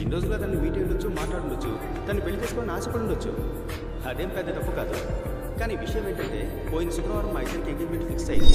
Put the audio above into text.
ఇన్ని రోజులుగా తను మీట్ అయ్యుండొచ్చు మాట్లాడుండొచ్చు తను పెళ్ళి చేసుకొని ఆశపడి ఉండొచ్చు అదేం పెద్ద తప్పు కాదు. కానీ విషయం ఏంటంటే పోయిన శుక్రవారం మా ఇద్దరికి ఎంగేజ్మెంట్ ఫిక్స్ అయింది.